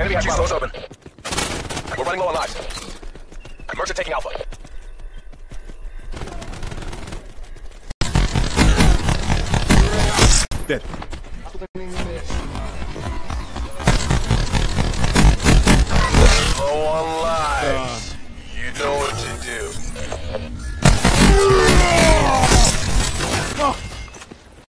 Enemy has G-Store's open. We're running low on lives. Mercer taking Alpha. Dead.